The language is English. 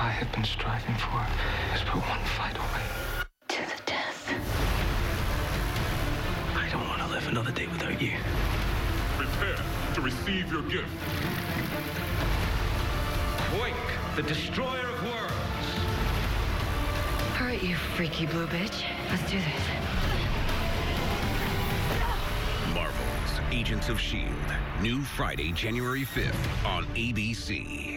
I have been striving for is but one fight away. To the death. I don't want to live another day without you. Prepare to receive your gift. Quake, the destroyer of worlds. All right, you freaky blue bitch. Let's do this. Marvel's Agents of S.H.I.E.L.D. New Friday, January 5th on ABC.